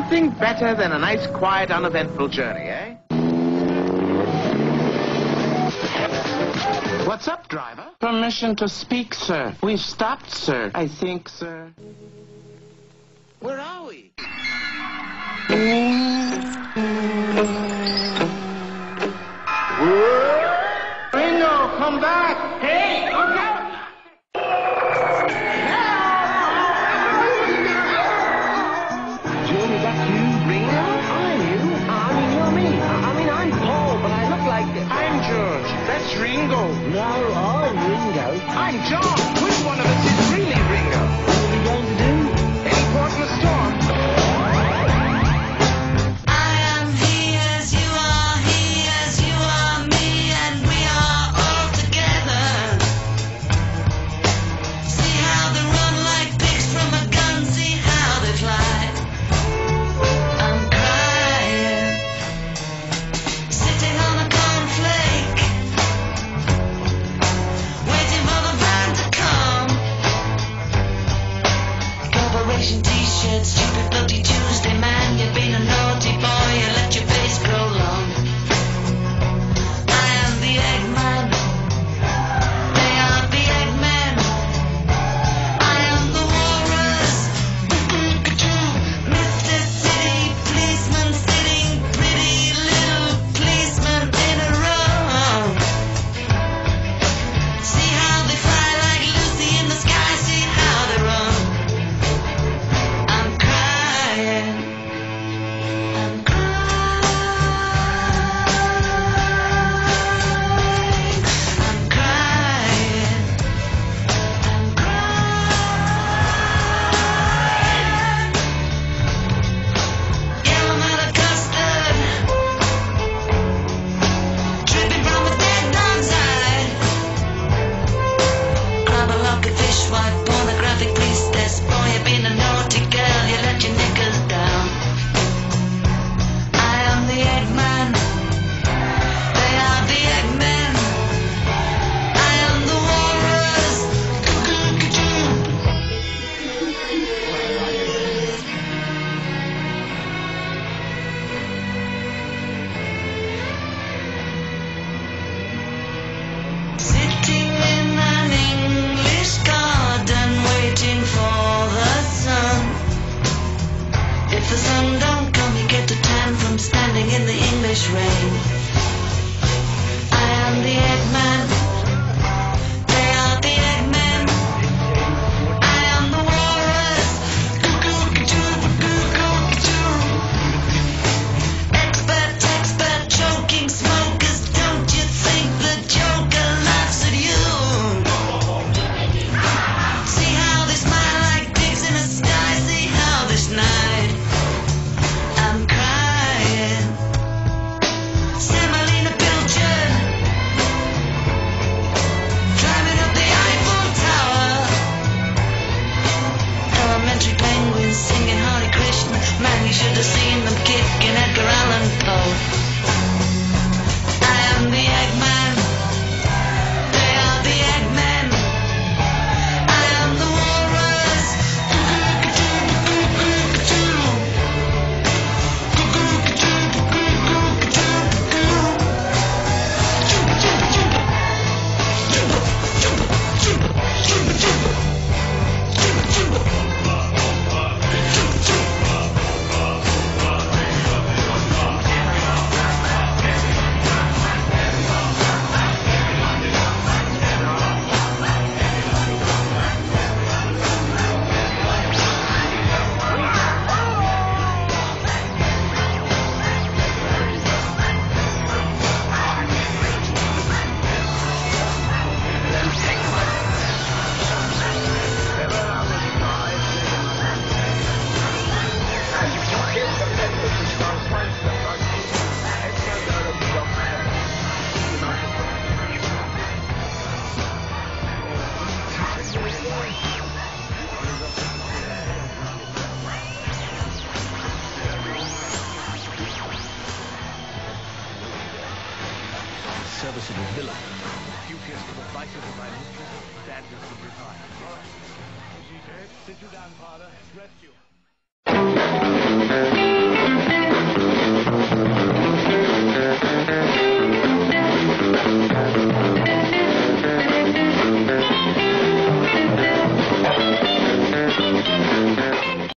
nothing better than a nice, quiet, uneventful journey, eh? What's up, driver? Permission to speak, sir. We've stopped, sir. I think, sir. Where are we? Ringo. No, I'm Ringo. I'm John. rain. serviceable villain. You kissed the vice of my mistress, that is the reply. Sit you down, father. Rescue.